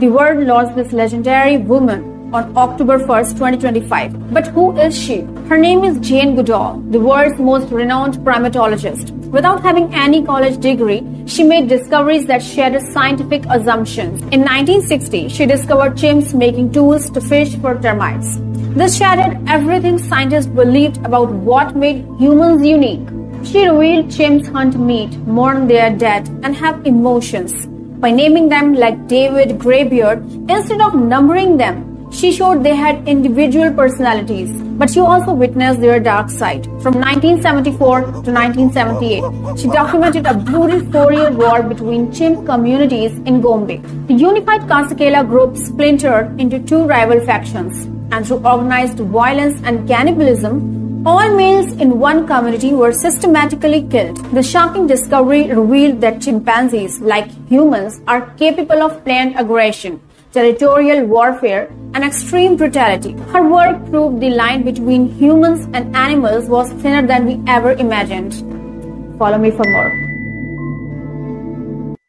the world lost this legendary woman on October 1st, 2025. But who is she? Her name is Jane Goodall, the world's most renowned primatologist. Without having any college degree, she made discoveries that shattered scientific assumptions. In 1960, she discovered chimps making tools to fish for termites. This shattered everything scientists believed about what made humans unique. She revealed chimps hunt meat, mourn their dead, and have emotions. By naming them like David Greybeard, instead of numbering them, she showed they had individual personalities, but she also witnessed their dark side. From 1974 to 1978, she documented a brutal four-year war between chimp communities in Gombe. The unified Kasakela group splintered into two rival factions, and through organized violence and cannibalism, all males in one community were systematically killed. The shocking discovery revealed that chimpanzees, like humans, are capable of planned aggression territorial warfare, and extreme brutality. Her work proved the line between humans and animals was thinner than we ever imagined. Follow me for more.